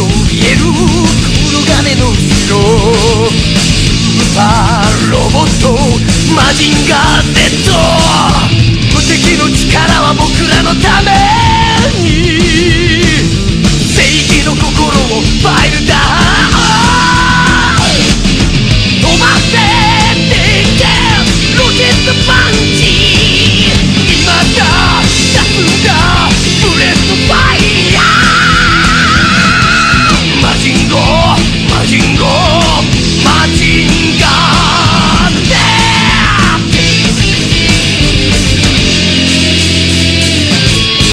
怯える黒金の後ろ